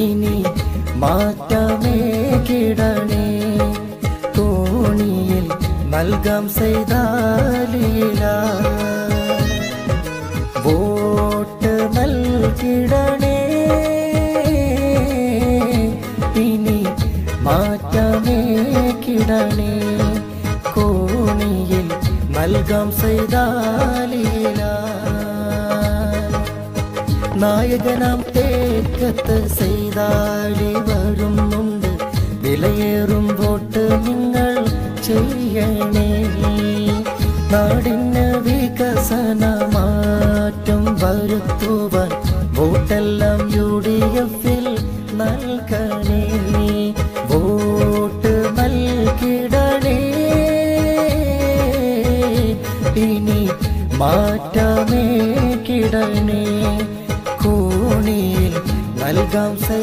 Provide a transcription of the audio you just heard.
ഇനി മാറ്റമേ കിടണേ തോണിയിൽ നൽകാം ചെയ്താലീല വോട്ട് നൽകിടണേ ഇനി മാറ്റമേ കിടണേ കോണിയിൽ നൽകാം ചെയ്താൽ നായകനാം തേക്കത്ത് ചെയ്താടി വരുന്നുണ്ട്. വിലയേറും വോട്ട് നിങ്ങൾ ചെയ്യണേ. നാടിന് വികസന മാറ്റം വരുത്തുവാൻ വോട്ടെല്ലാം യു ഡി എഫിൽ നൽകണേ. വോട്ട് നൽകിടണേ. ഇനി മാറ്റമേ കിടണേ. गाँव से